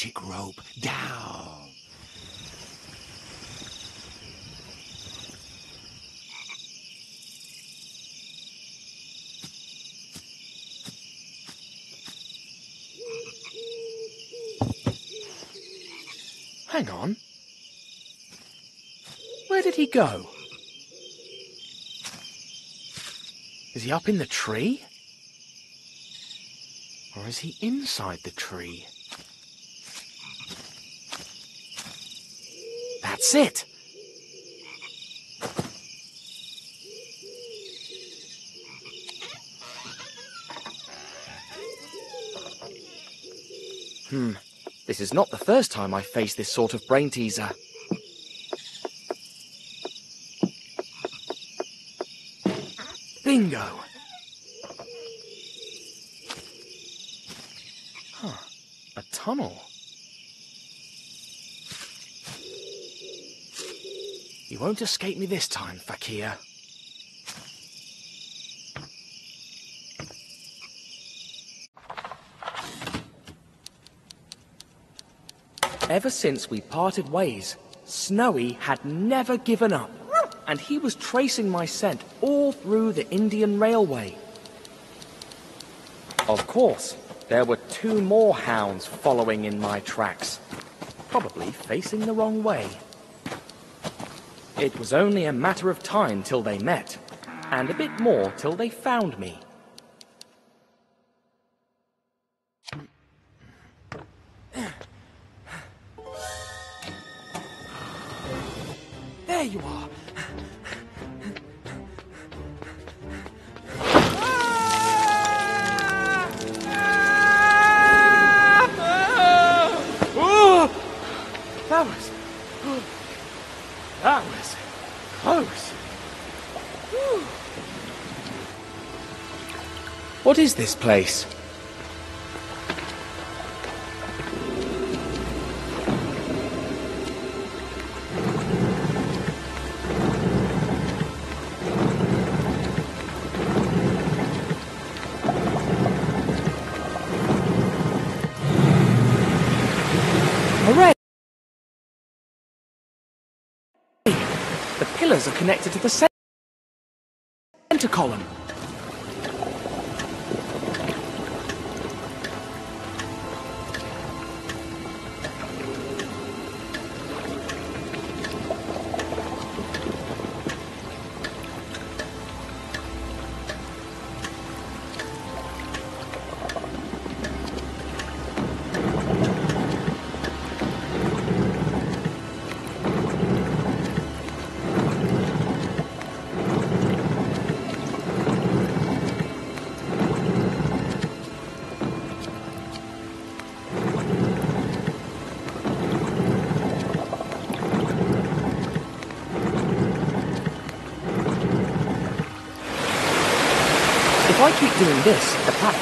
magic rope down. Hang on. Where did he go? Is he up in the tree? Or is he inside the tree? That's it! Hmm. This is not the first time I face this sort of brain teaser. Bingo! Huh. A tunnel. Won't escape me this time, Fakir. Ever since we parted ways, Snowy had never given up, and he was tracing my scent all through the Indian Railway. Of course, there were two more hounds following in my tracks, probably facing the wrong way. It was only a matter of time till they met, and a bit more till they found me. There you are. What is this place? The pillars are connected to the center column.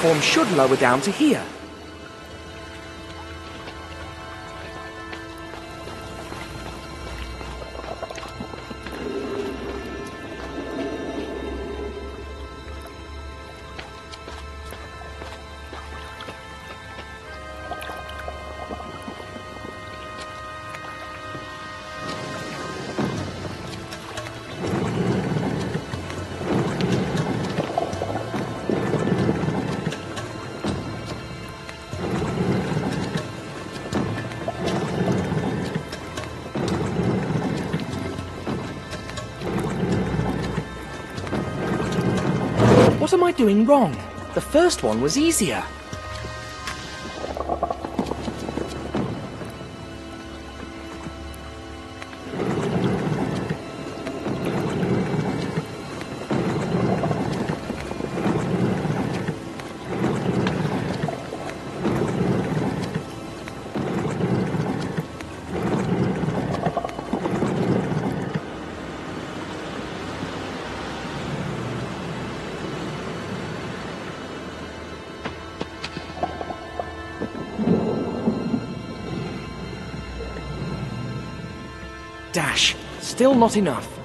Platform should lower down to here. I doing wrong? The first one was easier. Still not enough.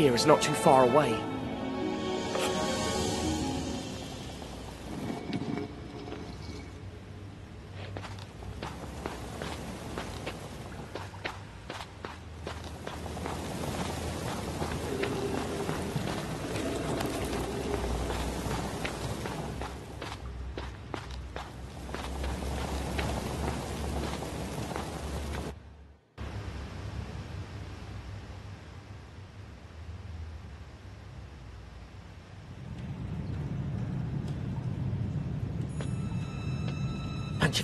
Fakir is not too far away.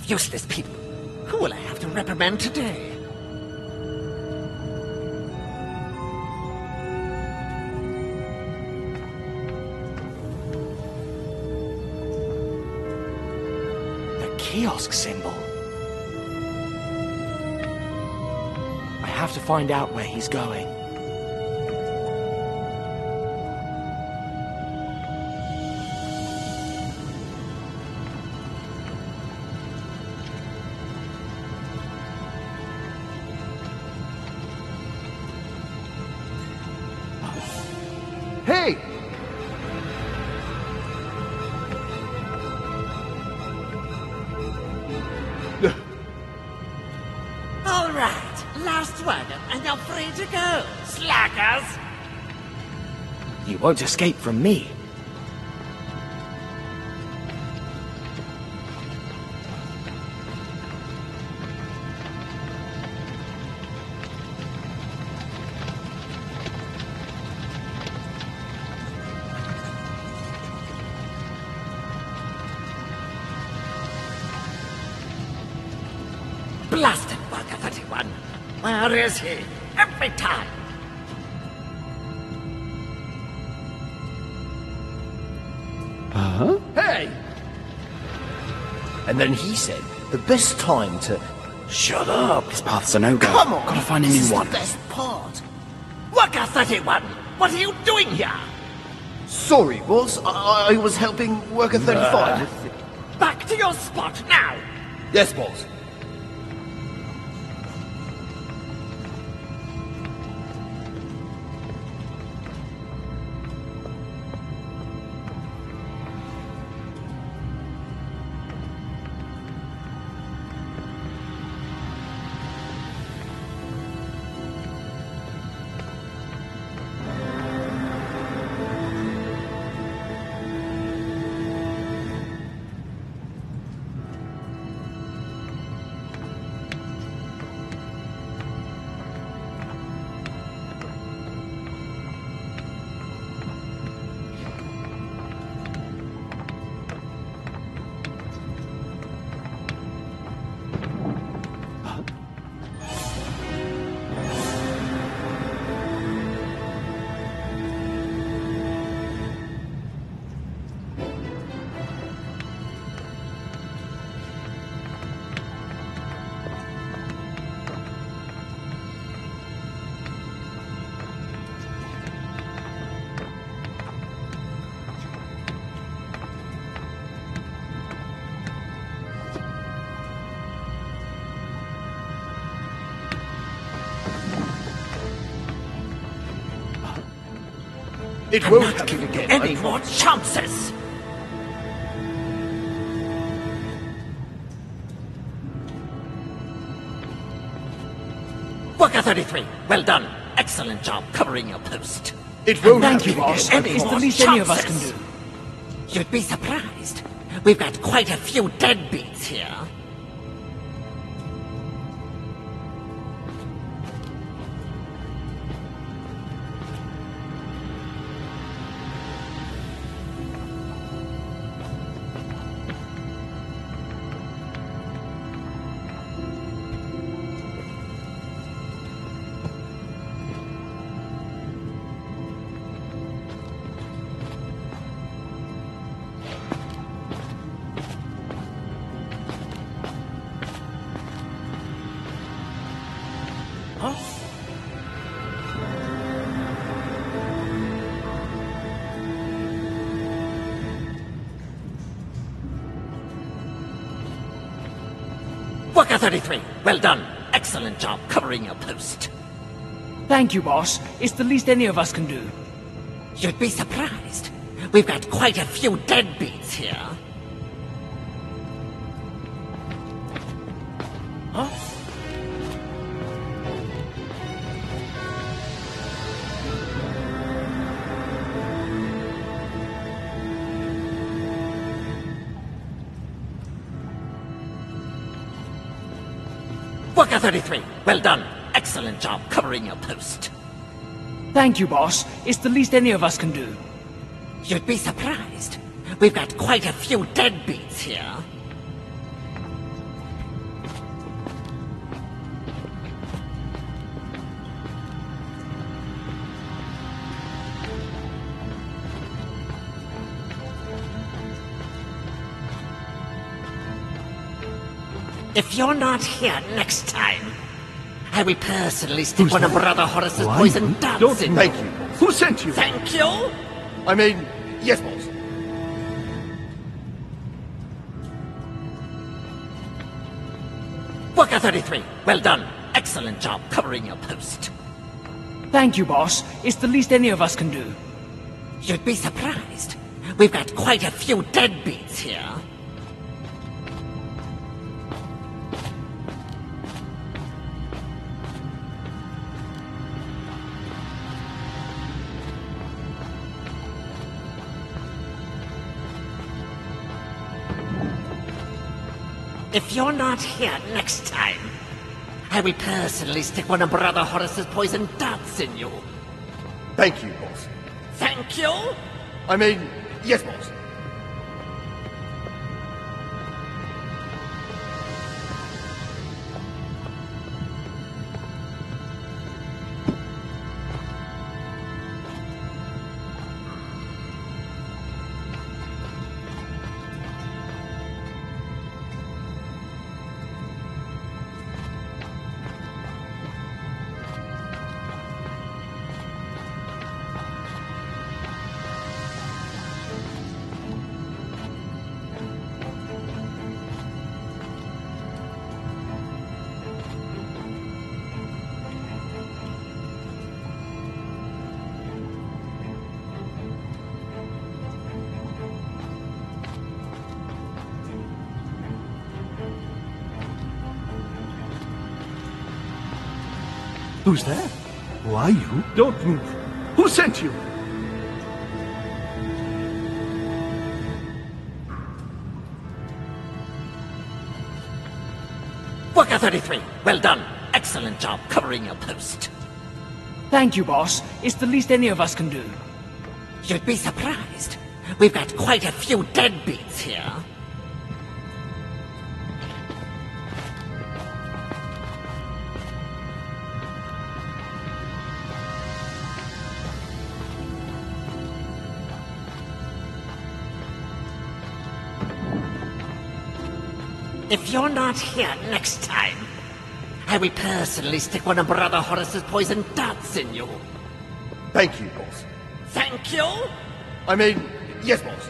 Useless people. Who will I have to reprimand today? The Kih-Oskh symbol. I have to find out where he's going. Won't escape from me. Best time to. Shut up. This path's a no-go. Come on! Gotta find a this new is one. the best part! Worker 31! What are you doing here? Sorry, boss. I, I was helping Worker 35 with. Back to your spot now! Yes, boss. It I'm won't not happen you again. any more chances! Worker 33, well done. Excellent job covering your post. It won't Thank happen you, again. Any It's the more least any of us chances? can do. You'd be surprised. We've got quite a few deadbeats here. Worker 33, well done. Excellent job covering your post. Thank you, boss. It's the least any of us can do. You'd be surprised. We've got quite a few deadbeats here. Well done. Excellent job covering your post. Thank you, boss. It's the least any of us can do. You'd be surprised. We've got quite a few deadbeats here. If you're not here next time, I will personally stick one of Brother Horace's poison darts in Thank you. Who sent you? Thank you. I mean, yes, boss. Worker 33, well done. Excellent job covering your post. Thank you, boss. It's the least any of us can do. You'd be surprised. We've got quite a few deadbeats here. If you're not here next time, I will personally stick one of Brother Horace's poison darts in you. Thank you, boss. Thank you. I mean, yes, boss. Who's there? Who are you? Don't move. Who sent you? Worker 33, well done. Excellent job covering your post. Thank you, boss. It's the least any of us can do. You'd be surprised. We've got quite a few deadbeats here. If you're not here next time, I will personally stick one of Brother Horace's poison darts in you. Thank you, boss. Thank you. I mean, yes, boss.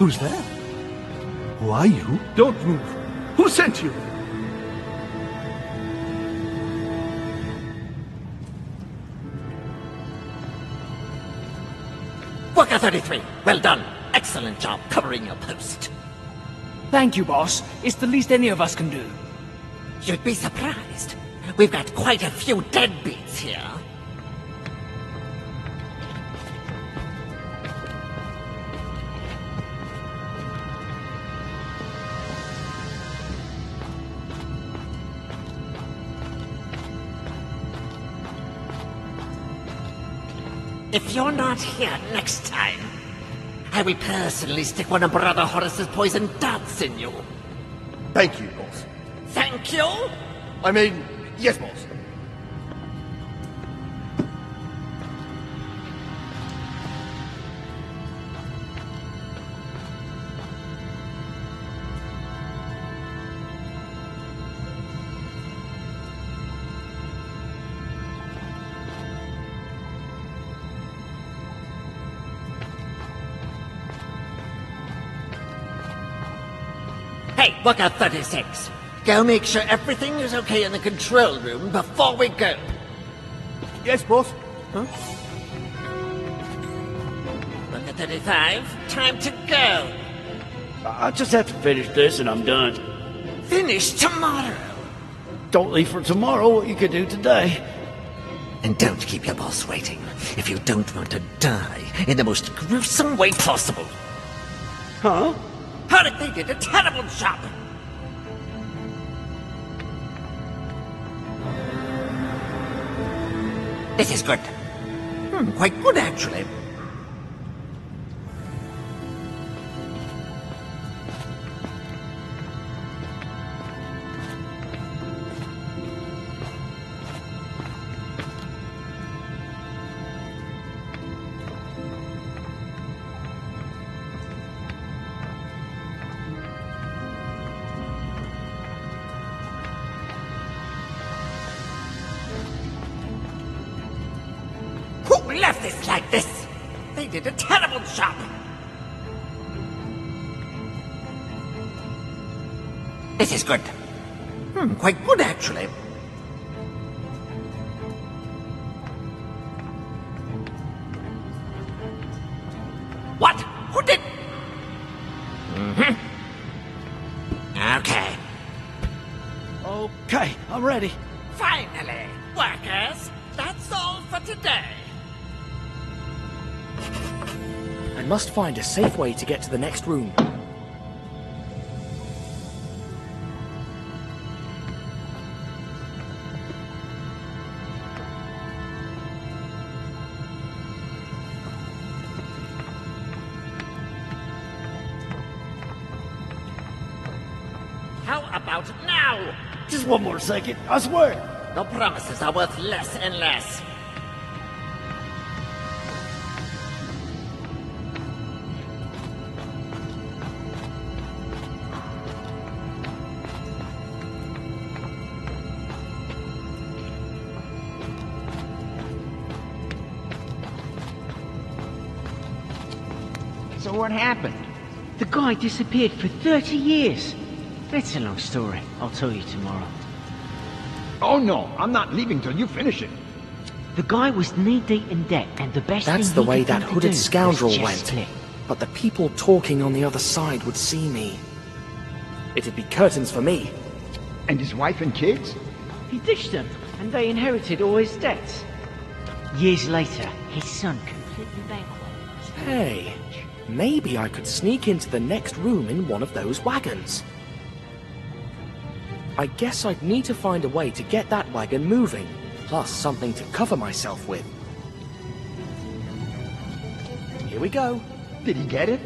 Who's there? Who are you? Don't move. Who sent you? Worker 33, well done. Excellent job covering your post. Thank you, boss. It's the least any of us can do. You'd be surprised. We've got quite a few deadbeats here. Not here next time, I will personally stick one of Brother Horace's poison darts in you. Thank you, boss. Thank you. I mean, yes, boss. Hey, Worker 36. Go make sure everything is okay in the control room before we go. Yes, boss. Worker 35, time to go. I just have to finish this and I'm done. Finish tomorrow. Don't leave for tomorrow what you could do today. And don't keep your boss waiting if you don't want to die in the most gruesome way possible. Huh? Hurry, they did a terrible job. This is good. Hmm, quite good, actually. Must find a safe way to get to the next room. How about now? Just one more second, I swear. The promises are worth less and less. Guy disappeared for 30 years. It's a long story. I'll tell you tomorrow. Oh no, I'm not leaving till you finish it. The guy was knee-deep in debt, and the best That's thing the he way that hooded scoundrel went. split. But the people talking on the other side would see me. It'd be curtains for me. And his wife and kids? He ditched them, and they inherited all his debts. Years later, his son completely bankrupt. Hey, maybe I could sneak into the next room in one of those wagons. I guess I'd need to find a way to get that wagon moving, plus something to cover myself with. Here we go. Did he get it?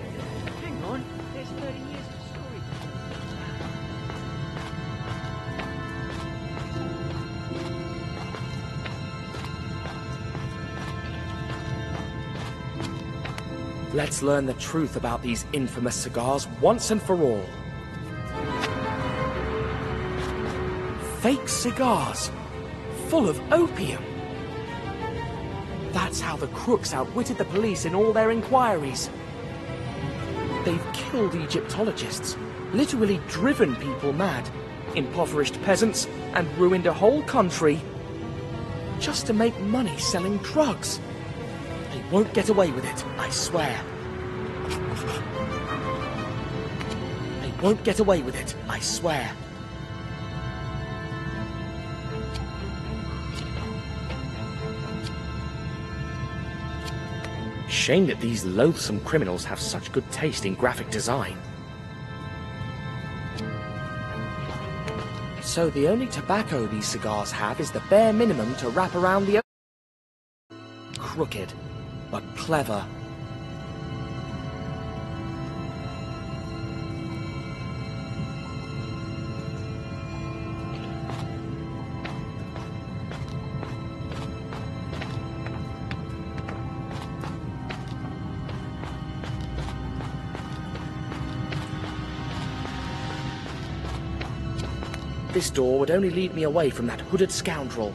Let's learn the truth about these infamous cigars once and for all. Fake cigars, full of opium. That's how the crooks outwitted the police in all their inquiries. They've killed Egyptologists, literally driven people mad, impoverished peasants, and ruined a whole country just to make money selling drugs. Won't get away with it, I swear. They won't get away with it, I swear. Shame that these loathsome criminals have such good taste in graphic design. So the only tobacco these cigars have is the bare minimum to wrap around the... Crooked, but clever. This door would only lead me away from that hooded scoundrel.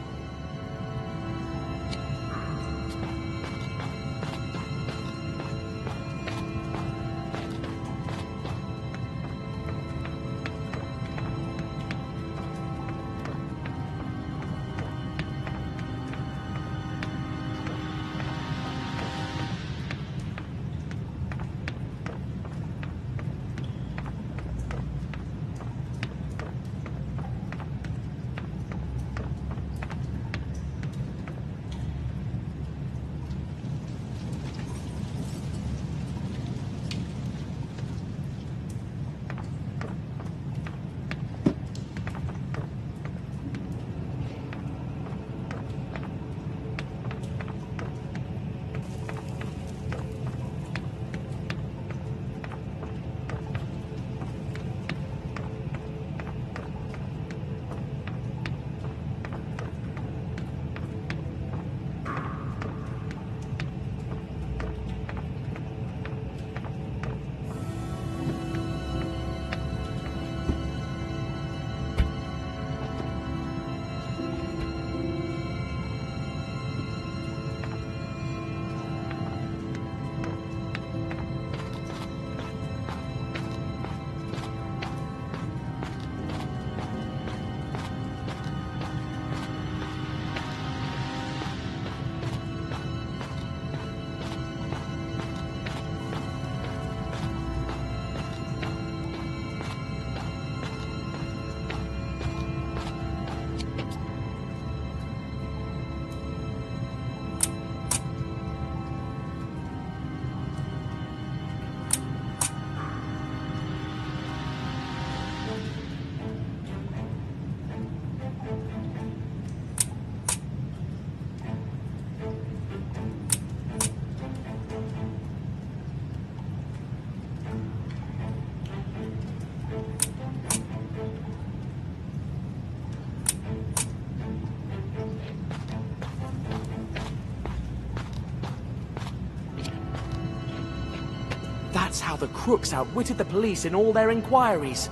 Crooks outwitted the police in all their inquiries.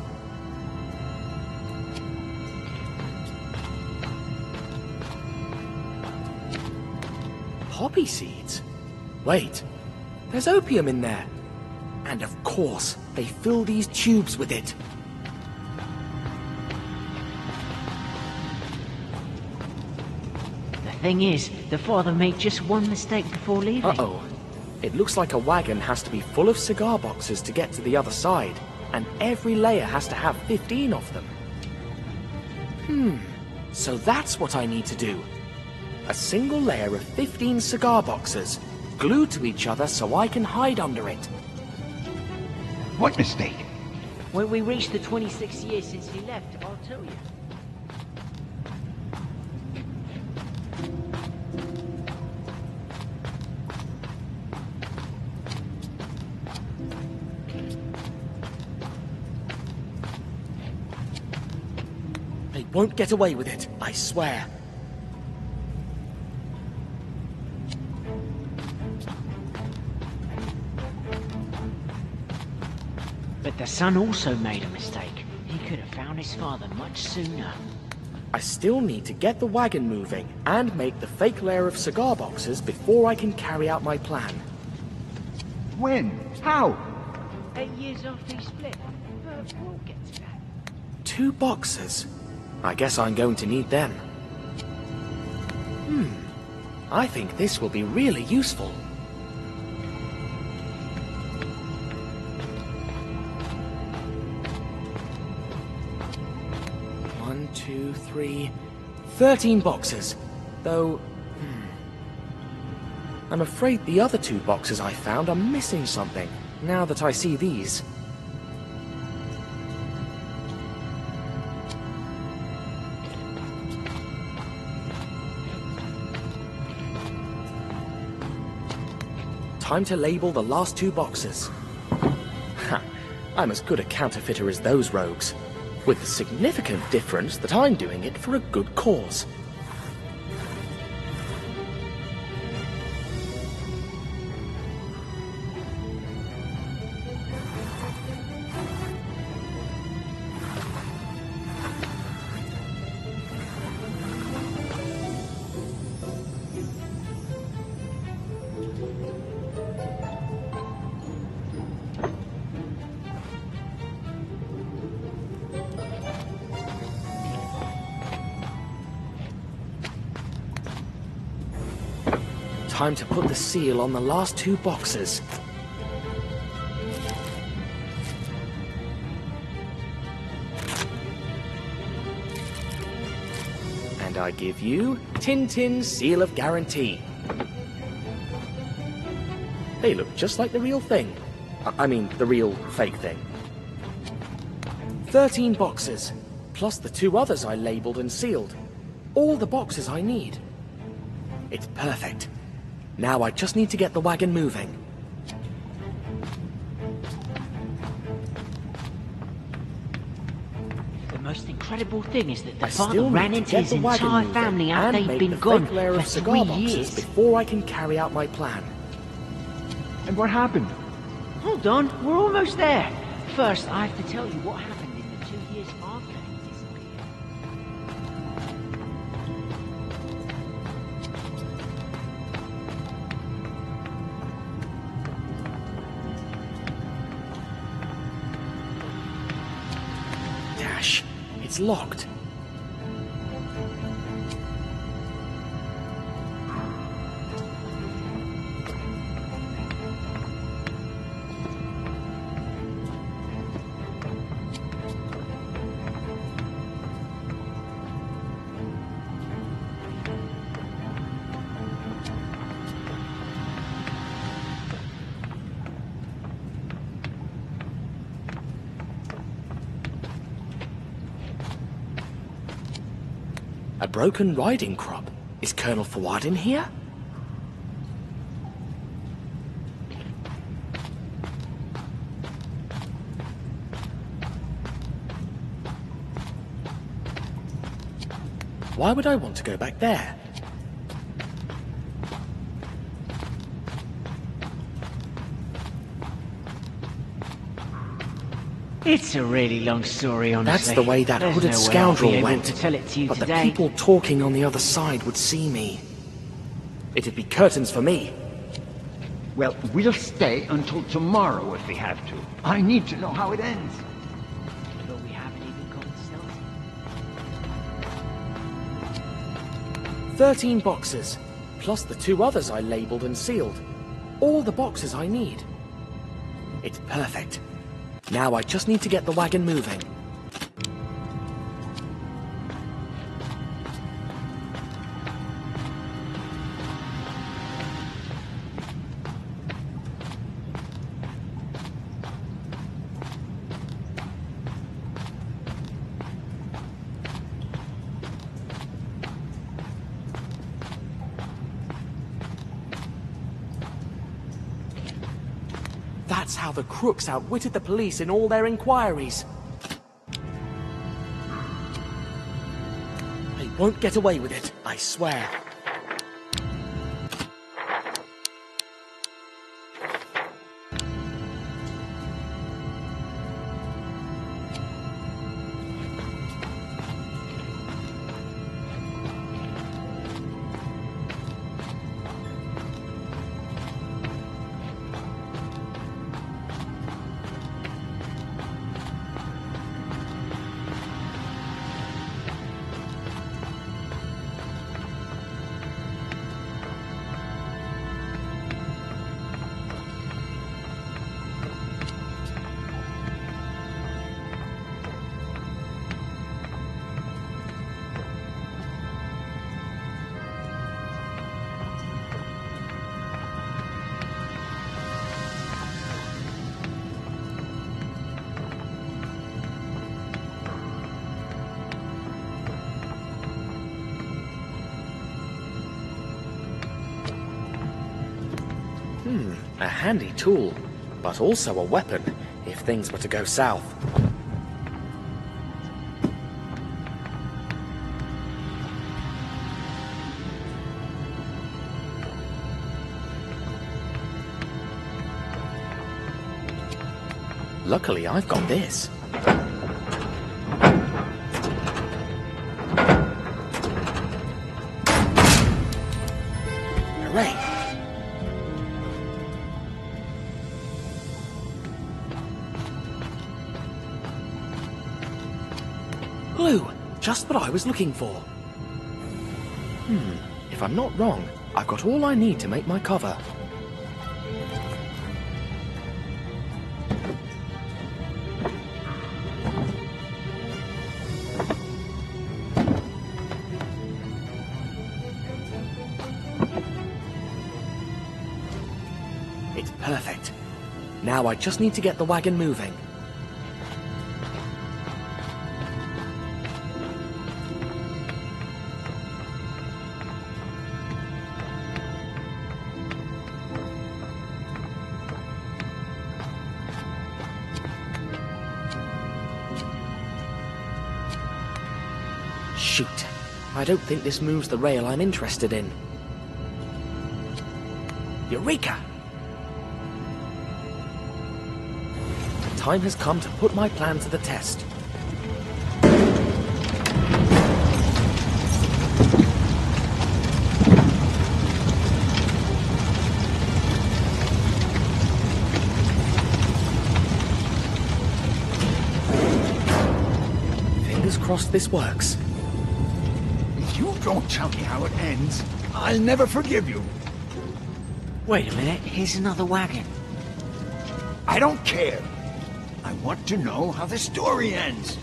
Poppy seeds? Wait, there's opium in there. And of course, they fill these tubes with it. The thing is, the father made just one mistake before leaving. Uh-oh. It looks like a wagon has to be full of cigar boxes to get to the other side, and every layer has to have 15 of them. Hmm, so that's what I need to do. A single layer of 15 cigar boxes, glued to each other so I can hide under it. What mistake? When we reach the 26 years since he left, I'll tell you. Won't get away with it, I swear. But the son also made a mistake. He could have found his father much sooner. I still need to get the wagon moving and make the fake layer of cigar boxes before I can carry out my plan. When? How? Eight years after he split. But we'll get to that. Two boxes. I guess I'm going to need them. Hmm. I think this will be really useful. One, two, three... Thirteen boxes. Though... Hmm. I'm afraid the other two boxes I found are missing something, now that I see these. Time to label the last two boxes. Ha! I'm as good a counterfeiter as those rogues. With the significant difference that I'm doing it for a good cause. Time to put the seal on the last two boxes. And I give you Tintin's Seal of Guarantee. They look just like the real thing. I mean, the real fake thing. Thirteen boxes, plus the two others I labeled and sealed. All the boxes I need. It's perfect. Now I just need to get the wagon moving. The most incredible thing is that the I father ran into his entire family and after they'd make been the gone fake layer for of cigar three boxes years. before I can carry out my plan. And what happened? Hold on, we're almost there. First, I have to tell you what happened it's locked. Broken riding crop. Is Colonel Fuad in here? Why would I want to go back there? It's a really long story, honestly. That's the way that There's hooded no way I'll scoundrel be went. to tell it to you but today. the people talking on the other side would see me. It'd be curtains for me. Well, we'll stay until tomorrow if we have to. I need to know how it ends. But we haven't even gotten. Thirteen boxes, plus the two others I labeled and sealed. All the boxes I need. It's perfect. Now I just need to get the wagon moving. Crooks outwitted the police in all their inquiries. They won't get away with it, I swear. Handy tool, but also a weapon if things were to go south. Luckily, I've got this. I was looking for. Hmm, if I'm not wrong, I've got all I need to make my cover. It's perfect. Now I just need to get the wagon moving. Don't think this moves the rail I'm interested in. Eureka! Time has come to put my plan to the test. Fingers crossed this works. Don't tell me how it ends, I'll never forgive you. Wait a minute, here's another wagon. I don't care. I want to know how the story ends.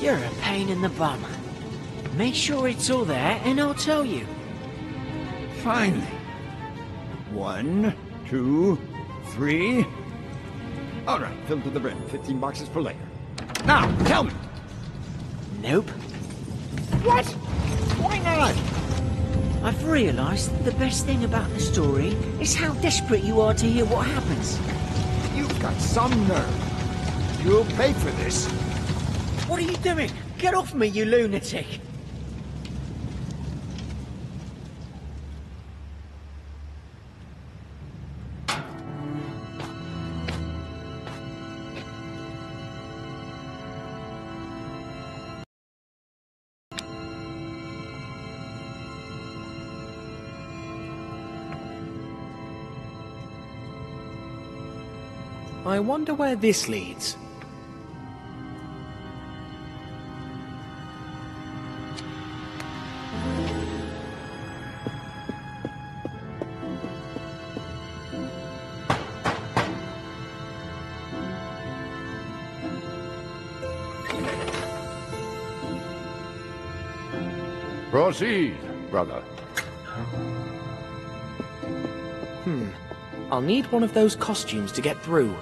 You're a pain in the bum. Make sure it's all there and I'll tell you. Finally. One, two, three. All right, filled to the brim. 15 boxes per layer. Now, tell me. Nope. What? I've realised that the best thing about the story is how desperate you are to hear what happens. You've got some nerve. You'll pay for this. What are you doing? Get off me, you lunatic! I wonder where this leads. Proceed, brother. Hmm. I'll need one of those costumes to get through.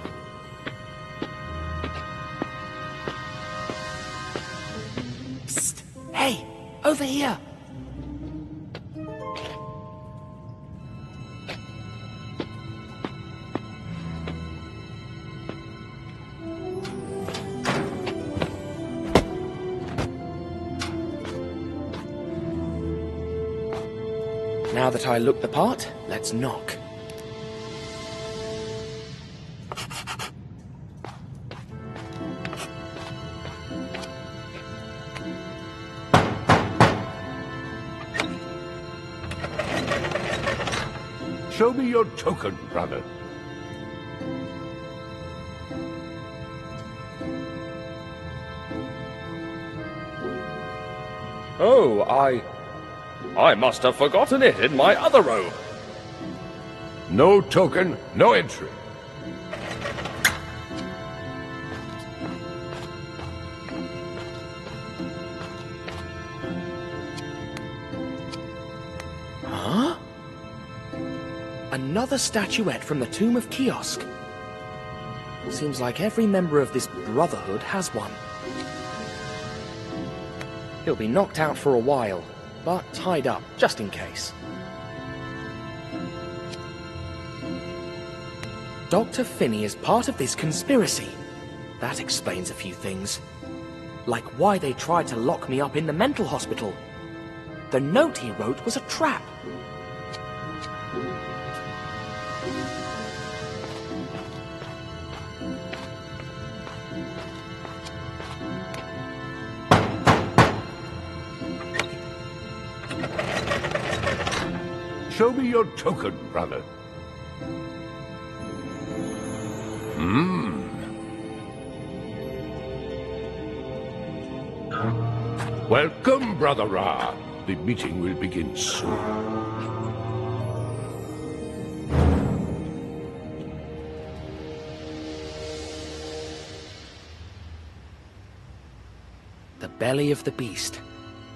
Over here! Now that I look the part, let's knock. Show me your token, brother. Oh, I... I must have forgotten it in my other robe. No token, no entry. Another statuette from the Tomb of Kih-Oskh. Seems like every member of this Brotherhood has one. He'll be knocked out for a while, but tied up, just in case. Dr. Finney is part of this conspiracy. That explains a few things. Like why they tried to lock me up in the mental hospital. The note he wrote was a trap. Show me your token, brother. Hmm. Welcome, Brother Ra. The meeting will begin soon. The belly of the beast.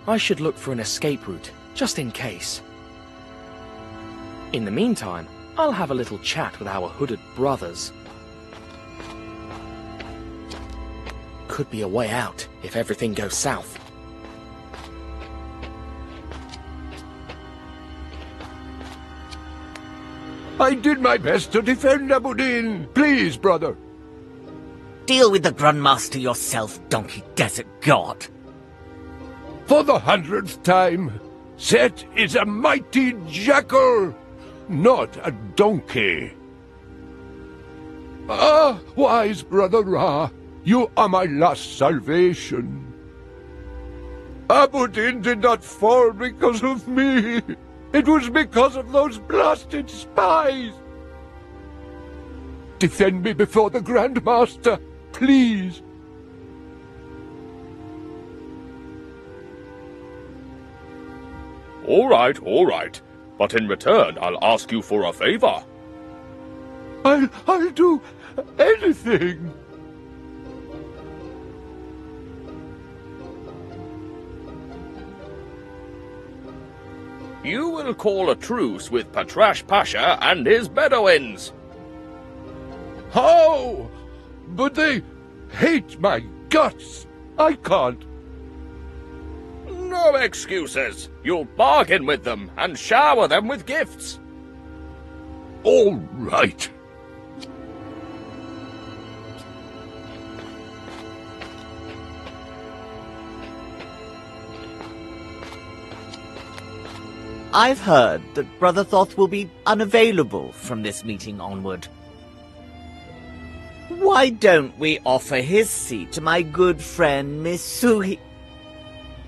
I should look for an escape route, just in case. In the meantime, I'll have a little chat with our hooded brothers. Could be a way out if everything goes south. I did my best to defend Abudin. Please, brother. Deal with the Grandmaster yourself, donkey desert god. For the hundredth time, Set is a mighty jackal, not a donkey. Ah, wise brother Ra, you are my last salvation. Abudin did not fall because of me. It was because of those blasted spies. Defend me before the Grand Master, please. All right, all right. But in return, I'll ask you for a favor. I'll, I'll do anything. You will call a truce with Patrash Pasha and his Bedouins. How? But they hate my guts. I can't. No excuses. You'll bargain with them and shower them with gifts. All right. I've heard that Brother Thoth will be unavailable from this meeting onward. Why don't we offer his seat to my good friend Miss Misuhi?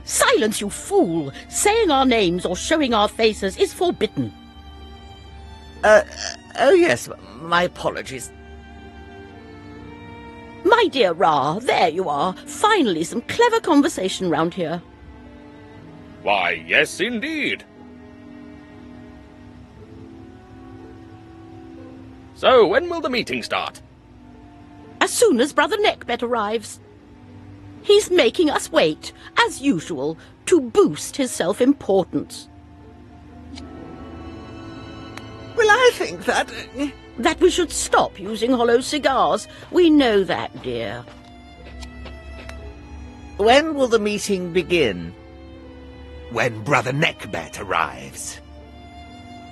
Silence, you fool! Saying our names or showing our faces is forbidden. Uh, oh yes, my apologies. My dear Ra, there you are. Finally, some clever conversation round here. Why, yes, indeed. So, when will the meeting start? As soon as Brother Nekhbet arrives. He's making us wait, as usual, to boost his self-importance. Well, I think that... uh, That we should stop using hollow cigars. We know that, dear. When will the meeting begin? When Brother Nekhbet arrives.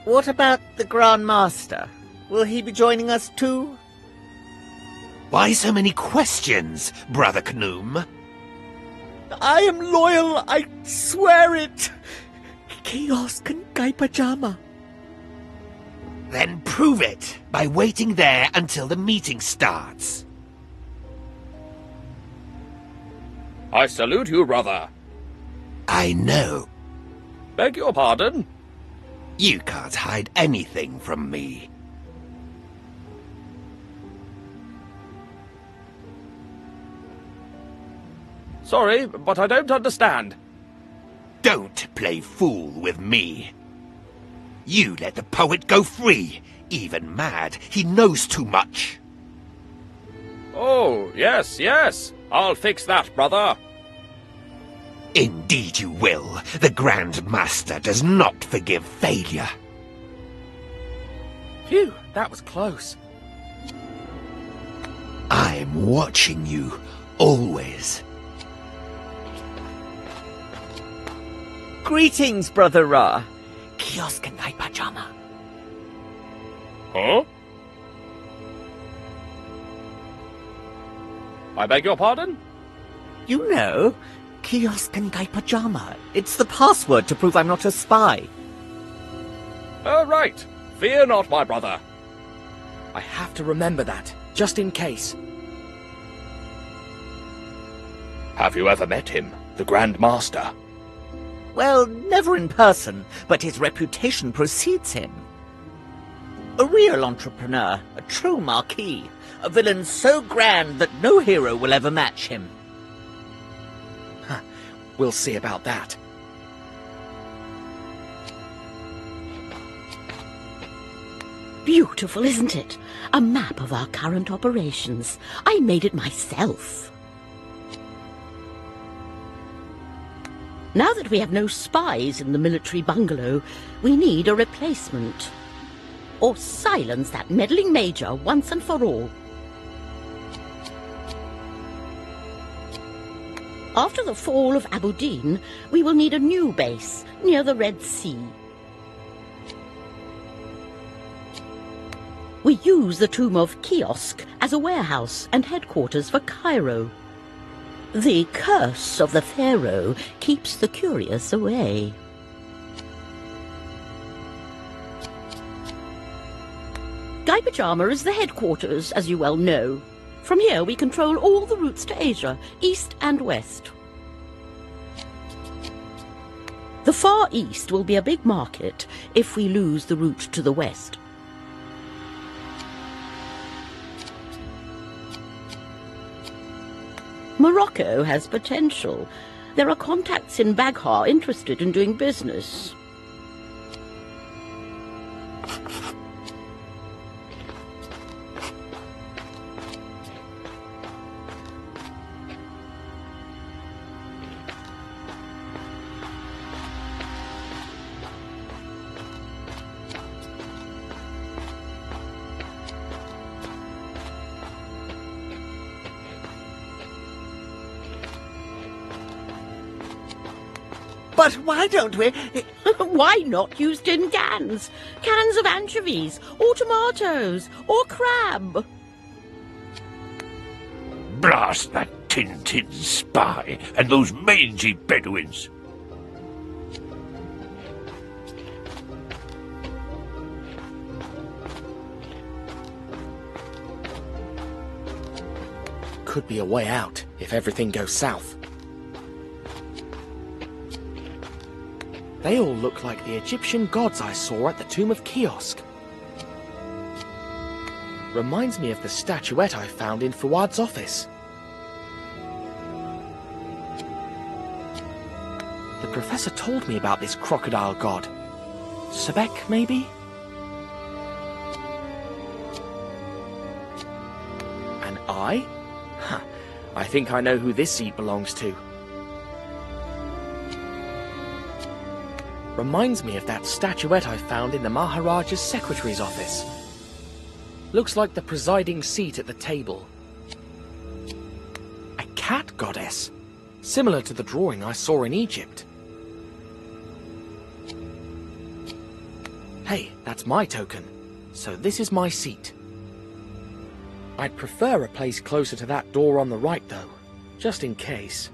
What about the Grand Master? Will he be joining us too? Why so many questions, Brother Khnum? I am loyal, I swear it. Kih-Oskh and Gaipajama. Then prove it by waiting there until the meeting starts. I salute you, brother. I know. Beg your pardon? You can't hide anything from me. Sorry, but I don't understand. Don't play fool with me. You let the poet go free. Even mad, he knows too much. Oh, yes, yes. I'll fix that, brother. Indeed you will. The Grand Master does not forgive failure. Phew, that was close. I'm watching you, always. Greetings, Brother Ra. Kih-Oskh and Gaipajama. Huh? I beg your pardon? You know, Kih-Oskh and Gaipajama. It's the password to prove I'm not a spy. Oh, right. Fear not, my brother. I have to remember that, just in case. Have you ever met him, the Grand Master? Well, never in person, but his reputation precedes him. A real entrepreneur, a true marquis, a villain so grand that no hero will ever match him. We'll see about that. Beautiful, isn't it? A map of our current operations. I made it myself. Now that we have no spies in the military bungalow, we need a replacement. Or silence that meddling major once and for all. After the fall of Abu Din, we will need a new base near the Red Sea. We use the tomb of Kih-Oskh as a warehouse and headquarters for Cairo. The curse of the Pharaoh keeps the curious away. Gaipajama is the headquarters, as you well know. From here we control all the routes to Asia, east and west. The Far East will be a big market if we lose the route to the west. Morocco has potential. There are contacts in Baghdad interested in doing business. But why don't we... Why not use tin cans? Cans of anchovies, or tomatoes, or crab. Blast that Tintin spy and those mangy Bedouins. Could be a way out if everything goes south. They all look like the Egyptian gods I saw at the tomb of Kih-Oskh. Reminds me of the statuette I found in Fuad's office. The professor told me about this crocodile god. Sebek, maybe? An eye? Huh. I think I know who this seat belongs to. Reminds me of that statuette I found in the Maharaja's secretary's office. Looks like the presiding seat at the table. A cat goddess, similar to the drawing I saw in Egypt. Hey, that's my token, so this is my seat. I'd prefer a place closer to that door on the right, though, just in case.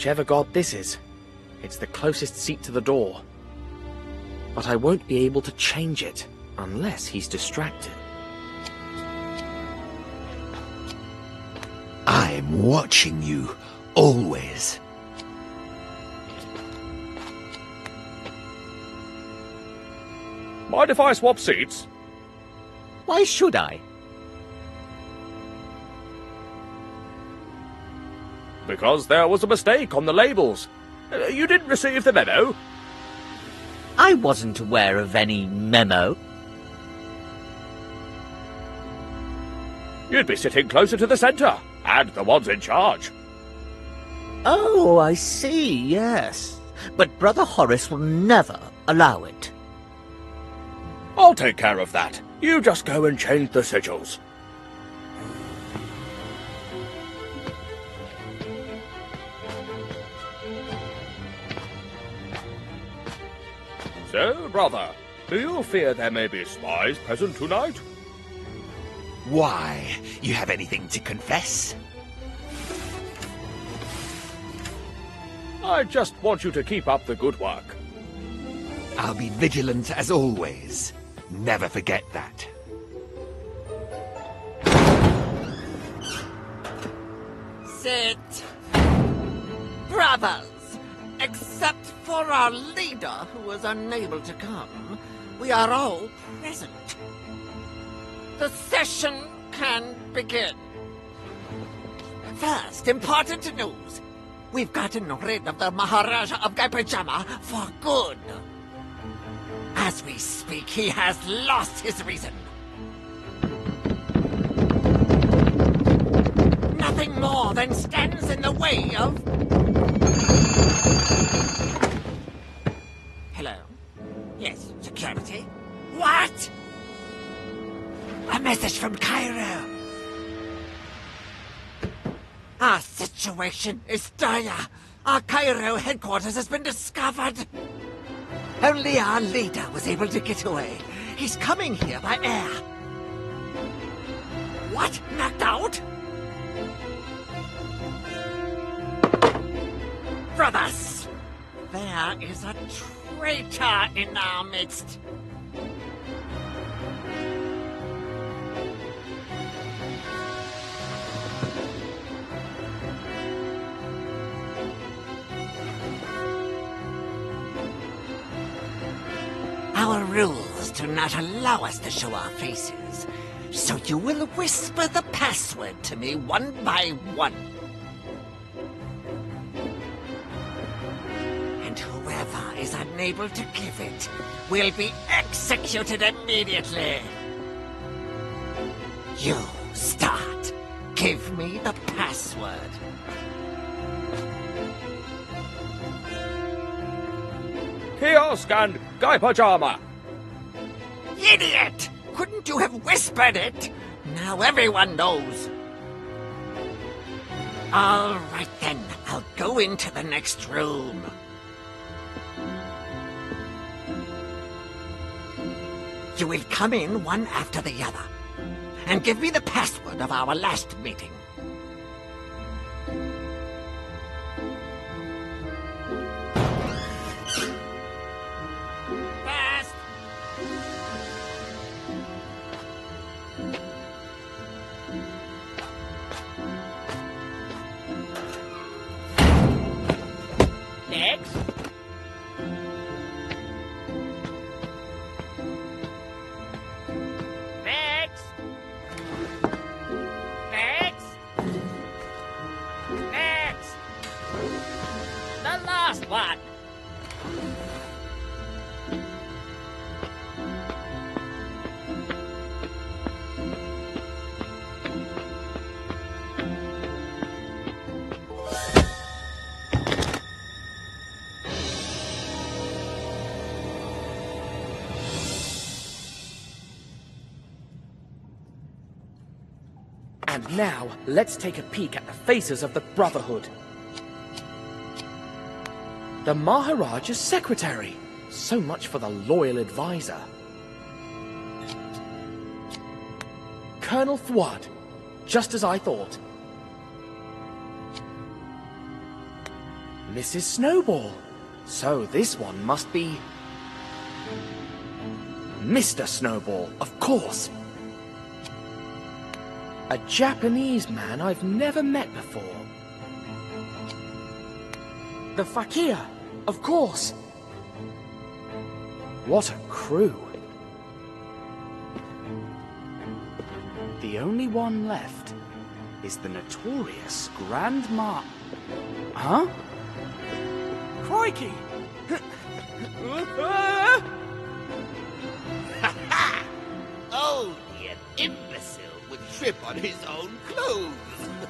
Whichever god this is, it's the closest seat to the door. But I won't be able to change it unless he's distracted. I'm watching you, always. Mind if I swap seats? Why should I? Because there was a mistake on the labels. Uh, you didn't receive the memo? I wasn't aware of any memo. You'd be sitting closer to the centre, and the ones in charge. Oh, I see, yes. But Brother Horus will never allow it. I'll take care of that. You just go and change the sigils. So, brother, do you fear there may be spies present tonight? Why? You have anything to confess? I just want you to keep up the good work. I'll be vigilant as always. Never forget that. Sit. Brothers, except for our leader who was unable to come, we are all present. The session can begin. First, important news. We've gotten rid of the Maharaja of Gaipajama for good. As we speak, he has lost his reason. Nothing more than stands in the way of... situation is dire. Our Cairo headquarters has been discovered. Only our leader was able to get away. He's coming here by air. What? Knocked out? Brothers, there is a traitor in our midst. Our rules do not allow us to show our faces, so you will whisper the password to me one by one. And whoever is unable to give it will be executed immediately. You start. Give me the password. Kih-Oskh and Gaipajama! Idiot! Couldn't you have whispered it? Now everyone knows. All right then, I'll go into the next room. You will come in one after the other, and give me the password of our last meeting. Now, let's take a peek at the faces of the Brotherhood. The Maharaja's secretary. So much for the loyal advisor. Colonel Fuad. Just as I thought. Mrs. Snowball. So this one must be... Mr. Snowball, of course. A Japanese man I've never met before. The Fakir, of course. What a crew. The only one left is the notorious Grand Ma... Huh? Crikey! trip on his own clothes.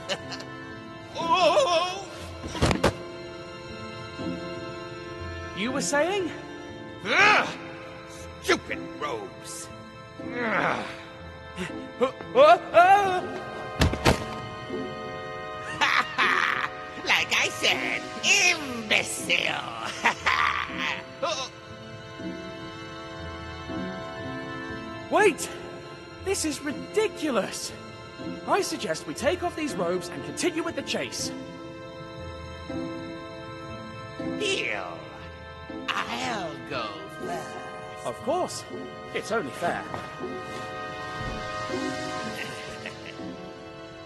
oh! You were saying? Ugh! Stupid robes. Ah! Oh, oh! Ugh. like I said, imbecile. Wait! This is ridiculous! I suggest we take off these robes and continue with the chase. Deal. I'll go first. Of course. It's only fair.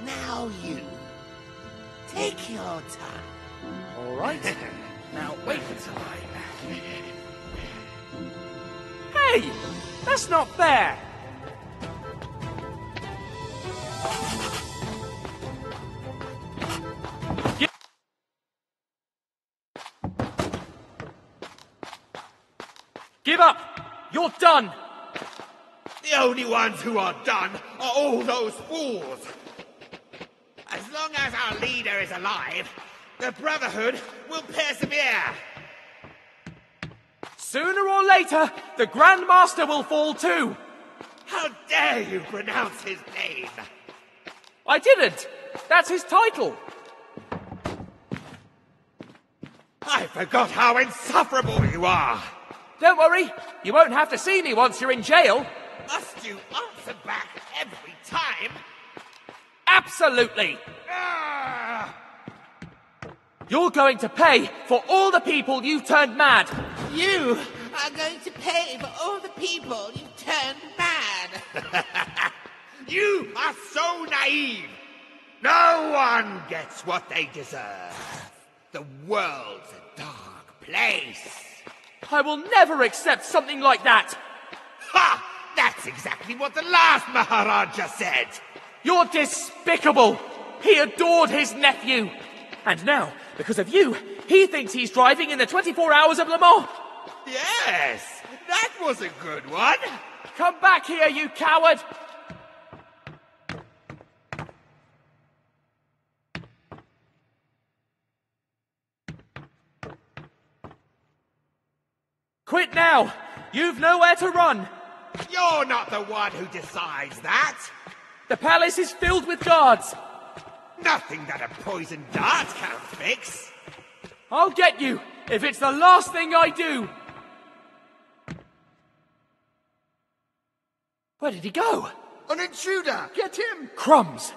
Now you. Take your time. All right. now wait until I... Hey! That's not fair! Gi- Give up! You're done! The only ones who are done are all those fools. As long as our leader is alive, the Brotherhood will persevere. Sooner or later, the Grand Master will fall too! How dare you pronounce his name? I didn't! That's his title! I forgot how insufferable you are. Don't worry, you won't have to see me once you're in jail. Must you answer back every time? Absolutely! Ah! You're going to pay for all the people you've turned mad! You are going to pay for all the people you've turned mad. you are so naive. No one gets what they deserve. The world's a dark place. I will never accept something like that! Ha! That's exactly what the last Maharaja said. You're despicable! He adored his nephew! And now, because of you, he thinks he's driving in the 24 hours of Le Mans! Yes, that was a good one. Come back here, you coward! Quit now! You've nowhere to run! You're not the one who decides that. The palace is filled with guards! Nothing that a poisoned dart can't fix. I'll get you, if it's the last thing I do! Where did he go? An intruder! Get him! Crumbs!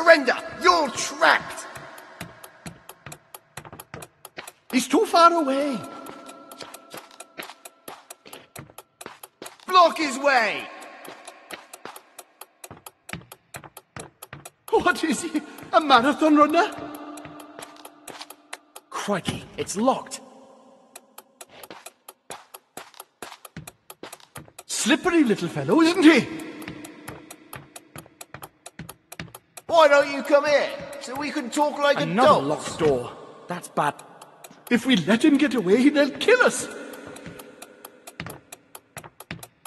Surrender! You're trapped! He's too far away. Block his way! What is he? A marathon runner? Crikey, it's locked. Slippery little fellow, isn't he? Why don't you come here? So we can talk like Another adults. locked door. That's bad. If we let him get away, they'll kill us.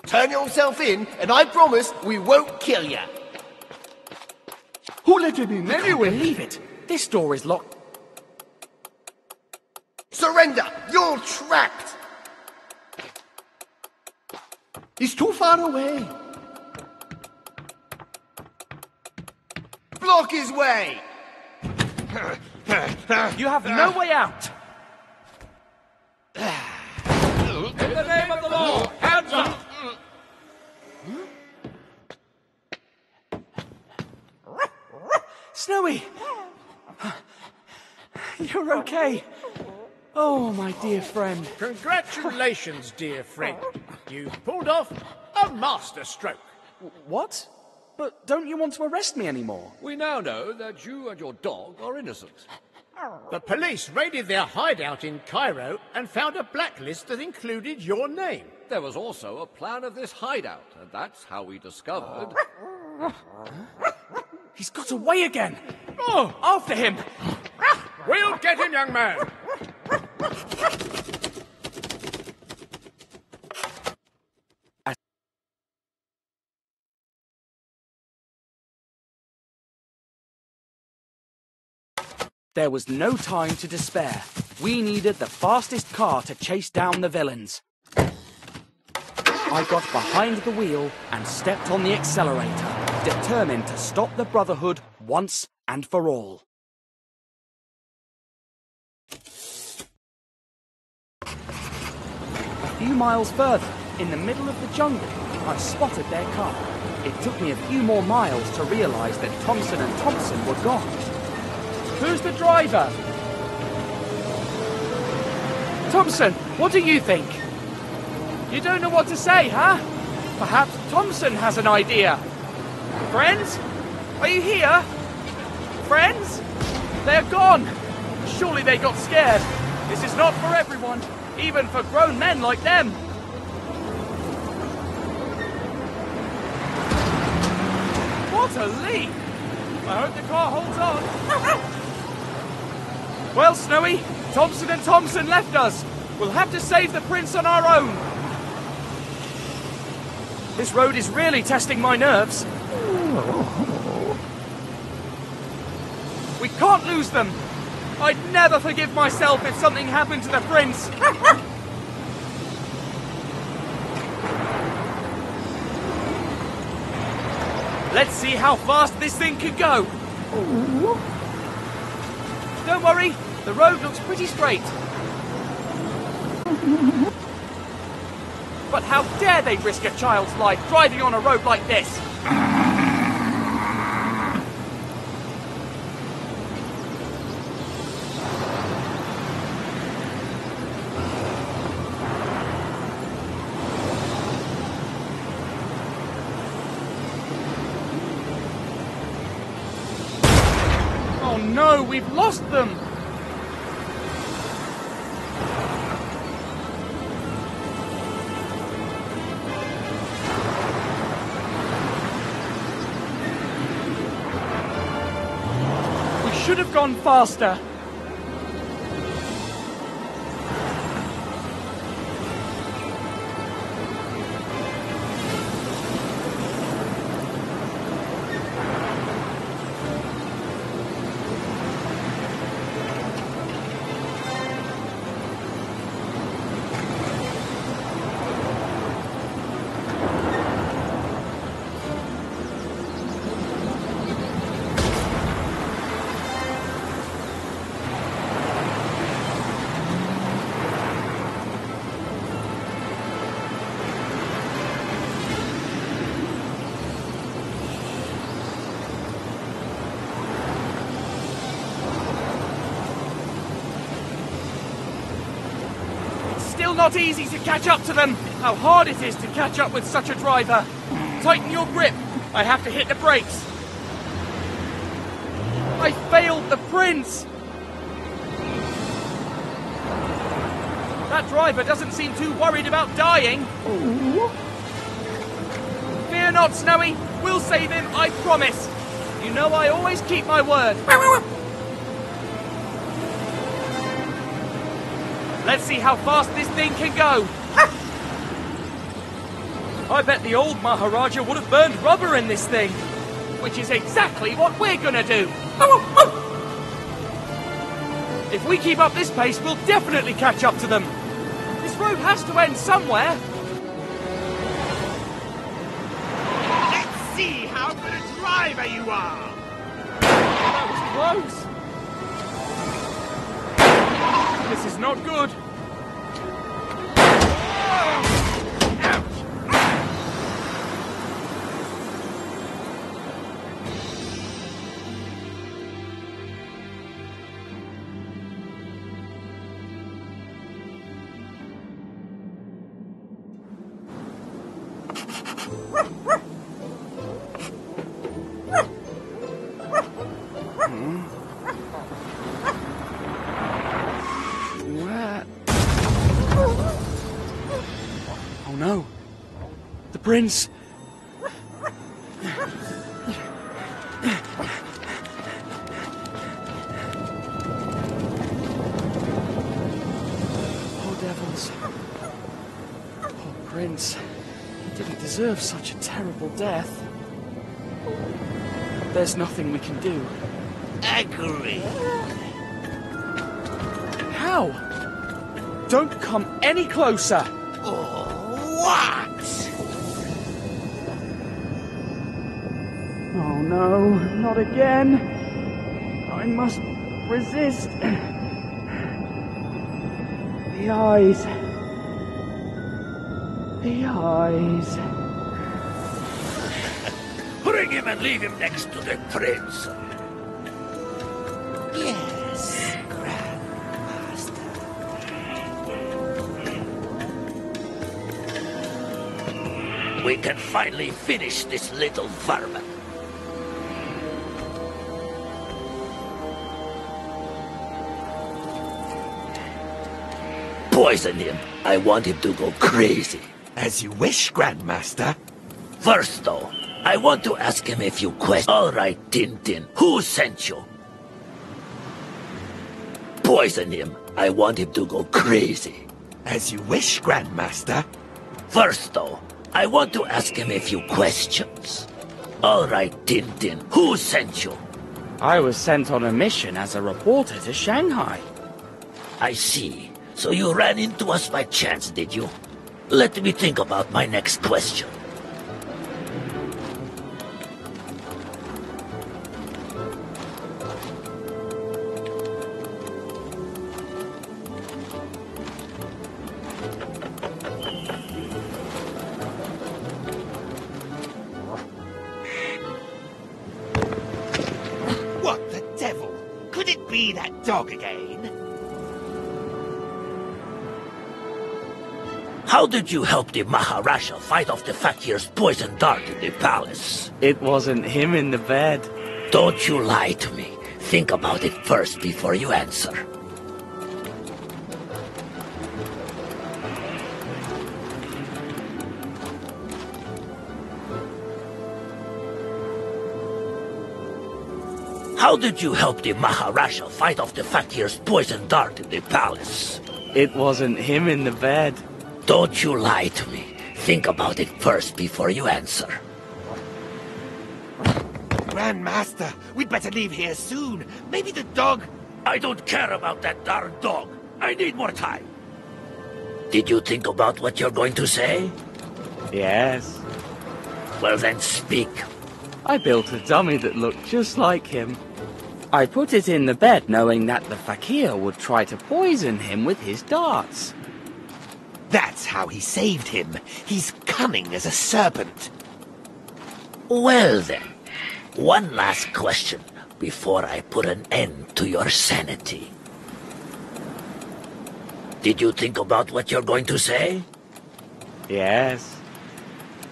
Turn yourself in, and I promise we won't kill you. Who let him in I can't anyway? believe it. This door is locked. Surrender! You're trapped! He's too far away. Block his way! You have no way out! In the name of the law, hands up! Snowy! You're okay. Oh, my dear friend. Congratulations, dear friend. You've pulled off a masterstroke. What? But don't you want to arrest me anymore? We now know that you and your dog are innocent. The police raided their hideout in Cairo and found a blacklist that included your name. There was also a plan of this hideout, and that's how we discovered. He's got away again! Oh, after him! We'll get him, young man! There was no time to despair. We needed the fastest car to chase down the villains. I got behind the wheel and stepped on the accelerator, determined to stop the Brotherhood once and for all. A few miles further, in the middle of the jungle, I spotted their car. It took me a few more miles to realize that Thomson and Thompson were gone. Who's the driver? Thompson, what do you think? You don't know what to say, huh? Perhaps Thompson has an idea. Friends? Are you here? Friends? They're gone! Surely they got scared. This is not for everyone, even for grown men like them. What a leap! I hope the car holds on. well, Snowy, Thomson and Thompson left us. We'll have to save the prince on our own. This road is really testing my nerves. We can't lose them. I'd never forgive myself if something happened to the prince. Let's see how fast this thing could go. Don't worry, the road looks pretty straight. But how dare they risk a child's life driving on a road like this? Oh no, we've lost them! Gone faster. Not easy to catch up to them. How hard it is to catch up with such a driver. Tighten your grip. I have to hit the brakes. I failed the prince. That driver doesn't seem too worried about dying. Fear not, Snowy. We'll save him, I promise. You know I always keep my word. Let's see how fast this thing can go. I bet the old Maharaja would have burned rubber in this thing. Which is exactly what we're gonna do. If we keep up this pace, we'll definitely catch up to them. This road has to end somewhere. Let's see how good a driver you are! That was close! This is not good! Prince! Poor devils. Poor prince. He didn't deserve such a terrible death. There's nothing we can do. Agree. How? Don't come any closer! Not again! I must resist. The eyes. The eyes. Bring him and leave him next to the prince. Yes, Grandmaster. We can finally finish this little vermin. Poison him. I want him to go crazy. As you wish, Grandmaster. First, though, I want to ask him a few questions. All right, Tintin. Who sent you? Poison him. I want him to go crazy. As you wish, Grandmaster. First, though, I want to ask him a few questions. All right, Tintin. Who sent you? I was sent on a mission as a reporter to Shanghai. I see. So you ran into us by chance, did you? Let me think about my next question. How did you help the Maharaja fight off the Fakir's poison dart in the palace? It wasn't him in the bed. Don't you lie to me. Think about it first before you answer. How did you help the Maharaja fight off the Fakir's poison dart in the palace? It wasn't him in the bed. Don't you lie to me. Think about it first before you answer. Grandmaster, we'd better leave here soon. Maybe the dog... I don't care about that darn dog. I need more time. Did you think about what you're going to say? Yes. Well then, speak. I built a dummy that looked just like him. I put it in the bed knowing that the fakir would try to poison him with his darts. That's how he saved him. He's cunning as a serpent. Well then, one last question before I put an end to your sanity. Did you think about what you're going to say? Yes.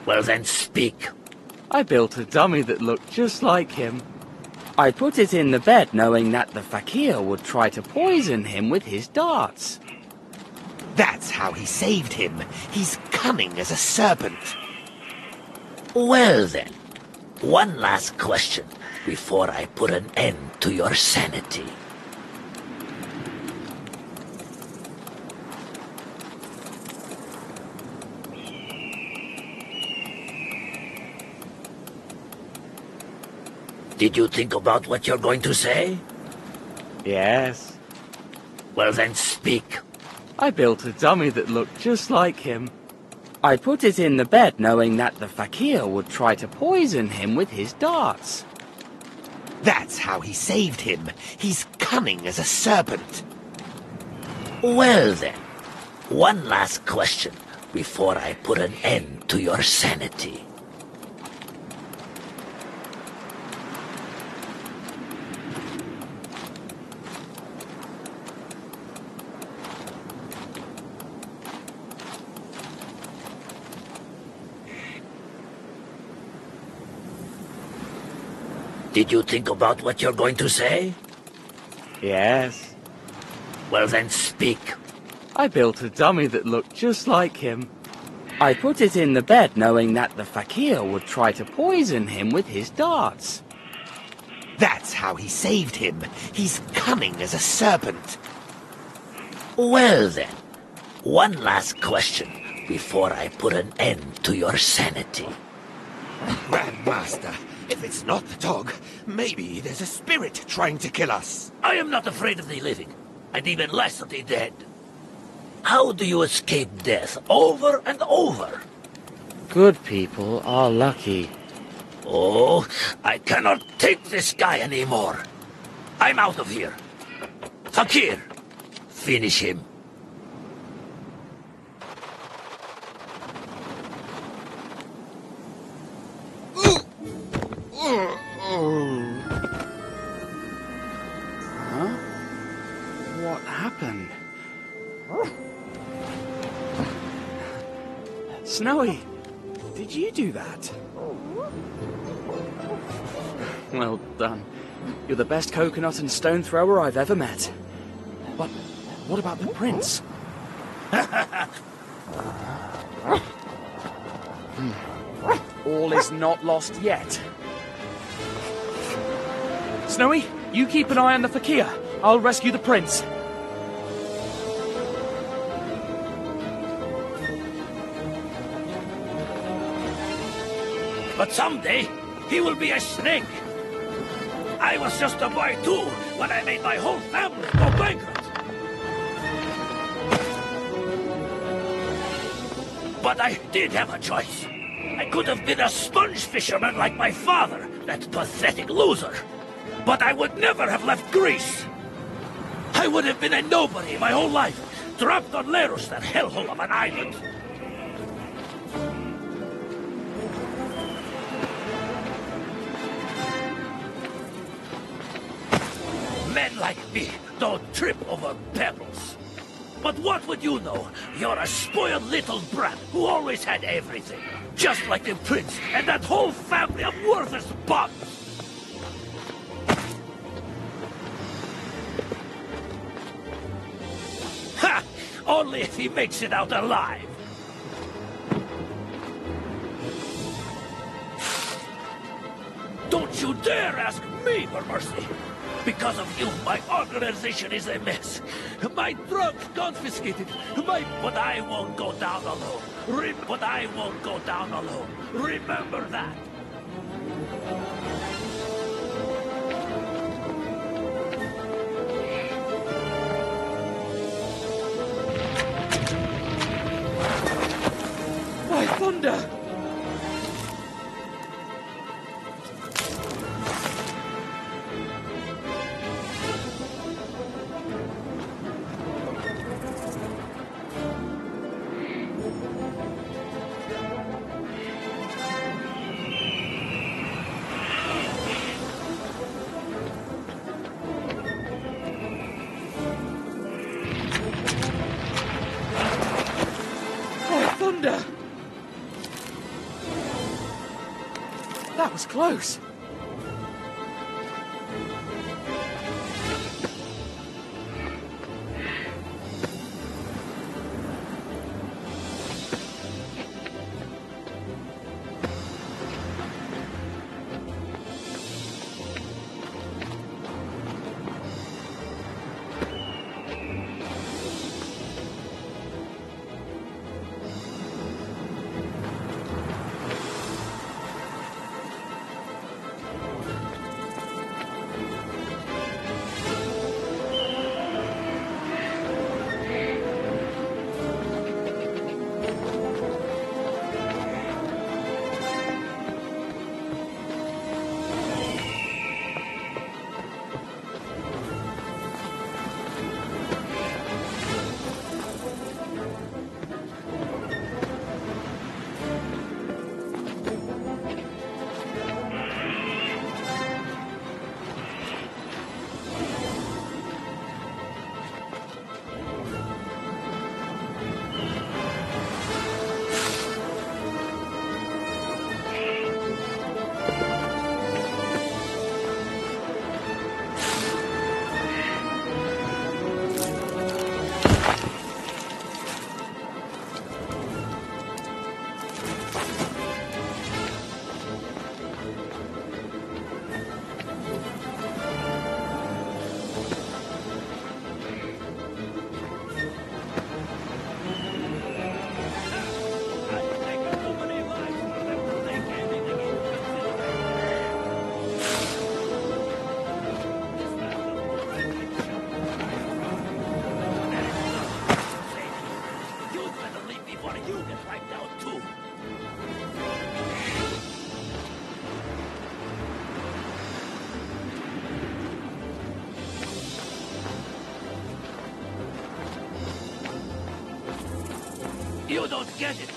Well then, speak. I built a dummy that looked just like him. I put it in the bed knowing that the fakir would try to poison him with his darts. That's how he saved him. He's cunning as a serpent. Well then, one last question before I put an end to your sanity. Did you think about what you're going to say? Yes. Well then, speak. I built a dummy that looked just like him. I put it in the bed knowing that the fakir would try to poison him with his darts. That's how he saved him. He's cunning as a serpent. Well then, one last question before I put an end to your sanity. Did you think about what you're going to say? Yes. Well then speak. I built a dummy that looked just like him. I put it in the bed knowing that the fakir would try to poison him with his darts. That's how he saved him. He's cunning as a serpent. Well then, one last question before I put an end to your sanity. Grandmaster, if it's not the dog, maybe there's a spirit trying to kill us. I am not afraid of the living, and even less of the dead. How do you escape death over and over? Good people are lucky. Oh, I cannot take this guy anymore. I'm out of here. Fakir, finish him. Huh? What happened? Snowy, did you do that? Well done. You're the best coconut and stone thrower I've ever met. But what about the prince? Hmm. All is not lost yet. Snowy, you keep an eye on the fakir. I'll rescue the prince. But someday, he will be a snake. I was just a boy too when I made my whole family go bankrupt. But I did have a choice. I could have been a sponge fisherman like my father, that pathetic loser. But I would never have left Greece. I would have been a nobody my whole life, trapped on Leros, that hellhole of an island. Men like me don't trip over pebbles. But what would you know? You're a spoiled little brat who always had everything. Just like the prince and that whole family of worthless bums. Only if he makes it out alive. Don't you dare ask me for mercy. Because of you, my organization is a mess. My drugs confiscated. My... But I won't go down alone. Re... But I won't go down alone. Remember that. Thunder! Close.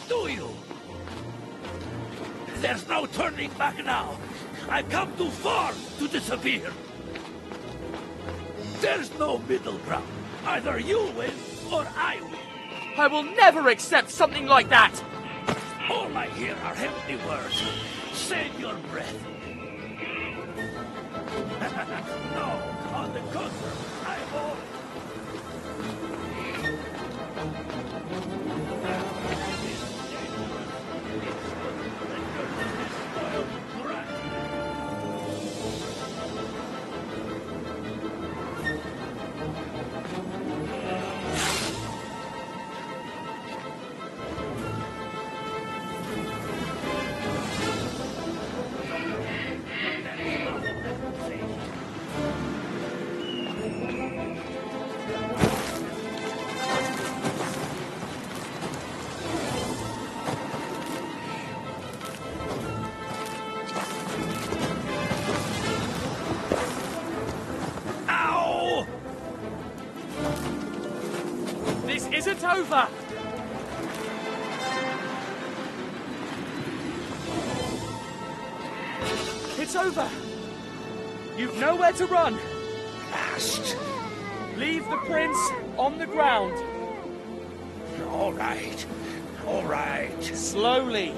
Do you? There's no turning back now. I've come too far to disappear. There's no middle ground. Either you win or I win. I will never accept something like that! All I hear are empty words. Save your breath. no, on the contrary, to run! Fast. Leave the prince on the ground. All right. All right. Slowly.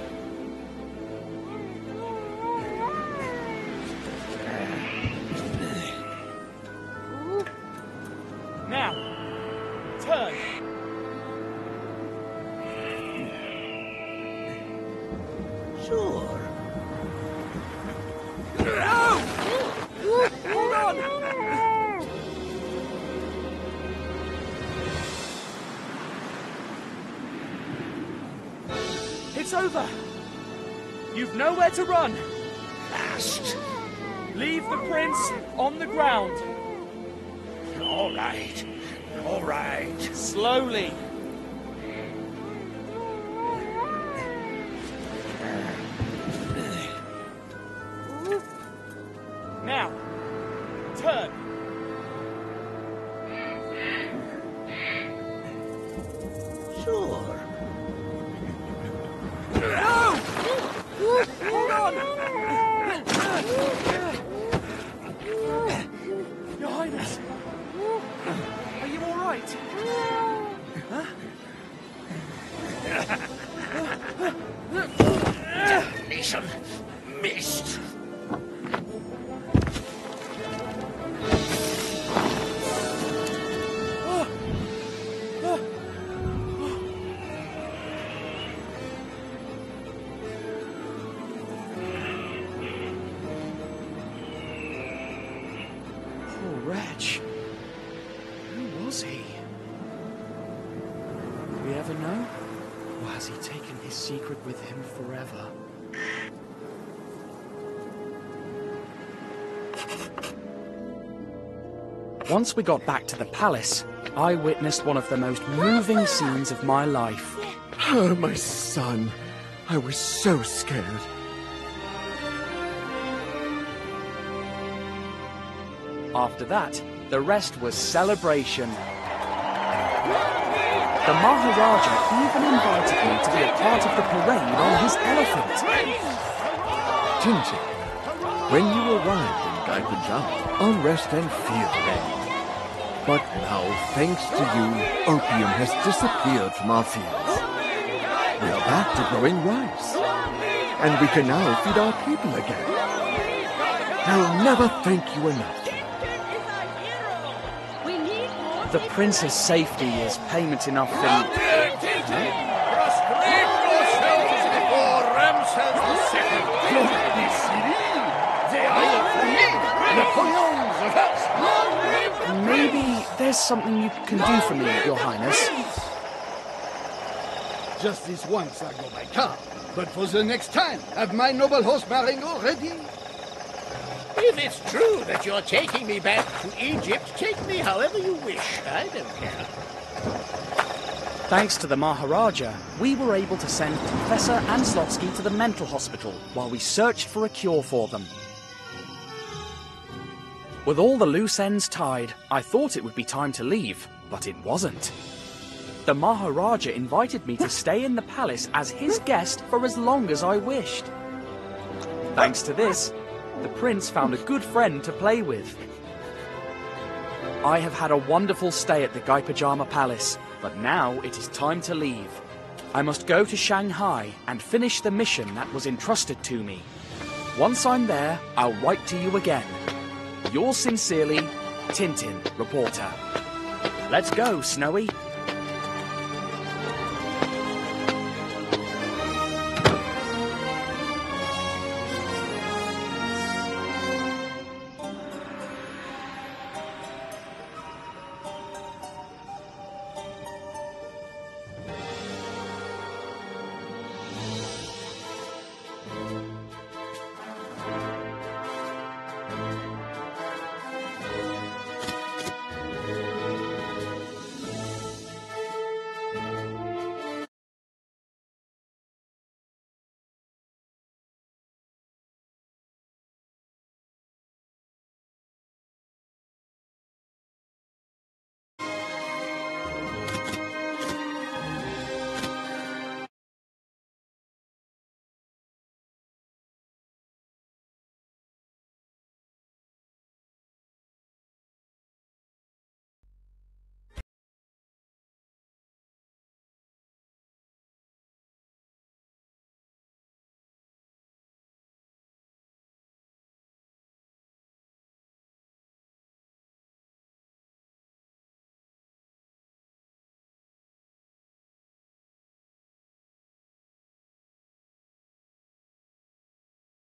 To run. Once we got back to the palace, I witnessed one of the most moving scenes of my life. Oh, my son. I was so scared. After that, the rest was celebration. The Maharaja even invited me to be a part of the parade on his elephant. Tintin, when you arrived in Gaipajama, unrest and fear reigned. But now, thanks to you, opium has disappeared from our fields. We are back to growing rice. And we can now feed our people again. I'll never thank you enough. The prince's safety is payment enough for me. Prostrate yourselves before Ramses II. They are Napoleon's first. Maybe there's something you can do for me, Your Highness. Just this once I go by car, but for the next time, have my noble horse Marengo ready? If it's true that you're taking me back to Egypt, take me however you wish. I don't care. Thanks to the Maharaja, we were able to send Professor Anslotsky to the mental hospital while we searched for a cure for them. With all the loose ends tied, I thought it would be time to leave, but it wasn't. The Maharaja invited me to stay in the palace as his guest for as long as I wished. Thanks to this, the prince found a good friend to play with. I have had a wonderful stay at the Gaipajama Palace, but now it is time to leave. I must go to Shanghai and finish the mission that was entrusted to me. Once I'm there, I'll write to you again. Yours sincerely, Tintin, reporter. Let's go, Snowy.